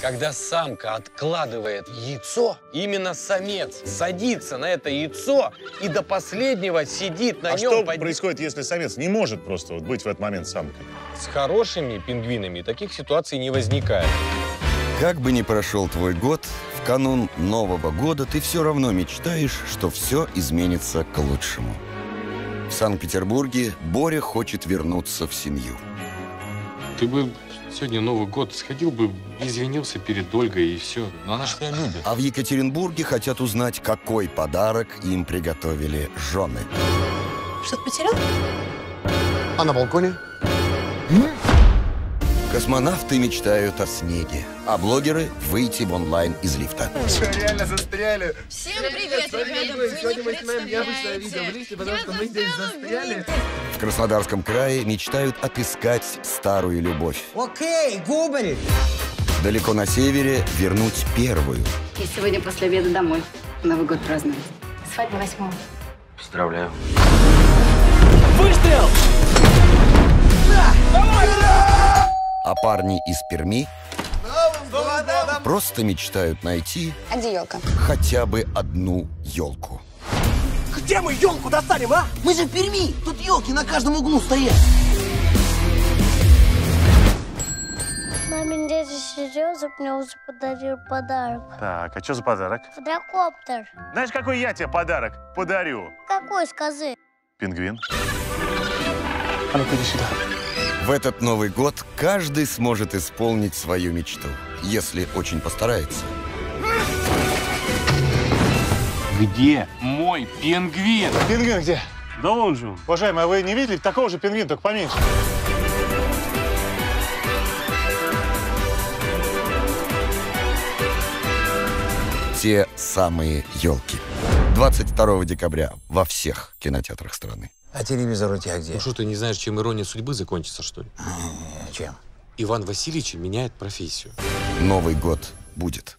Когда самка откладывает яйцо, именно самец садится на это яйцо и до последнего сидит на а нем. что под- происходит, если самец не может просто вот быть в этот момент самкой? С хорошими пингвинами таких ситуаций не возникает. Как бы ни прошел твой год, в канун Нового года ты все равно мечтаешь, что все изменится к лучшему. В Санкт-Петербурге Боря хочет вернуться в семью. Ты бы сегодня Новый год сходил бы, извинился перед Ольгой и все. Но она же тебя любит. А в Екатеринбурге хотят узнать, какой подарок им приготовили жены. Что-то потерял? А на балконе? Космонавты мечтают о снеге, а блогеры – выйти в онлайн из лифта. Что, реально застряли? Всем привет, ребята! Вы Сегодня не мы снимаем необычное видео в лифте, потому что мы здесь застряли. В Краснодарском крае мечтают отыскать старую любовь. Окей, губарь. Далеко на севере вернуть первую. И сегодня после обеда домой. Новый год праздновать. Свадьба восьмого. Поздравляю. А парни из Перми просто мечтают найти А где елка? хотя бы одну елку. Где мы елку достанем, а? Мы же в Перми. Тут елки на каждом углу стоят. Мамин дядя Сережа мне уже подарил подарок. Так, а что за подарок? Квадрокоптер. Знаешь, какой я тебе подарок подарю? Какой, скажи? Пингвин. А ну-ка иди сюда. В этот Новый год каждый сможет исполнить свою мечту, если очень постарается. Где мой пингвин? Пингвин где? Да он же. Уважаемые, а вы не видели такого же пингвина, только поменьше? Те самые елки. 22 декабря во всех кинотеатрах страны. А телевизор у тебя где? Ну что, ты не знаешь, чем ирония судьбы закончится, что ли? Чем? Иван Васильевич меняет профессию. Новый год будет.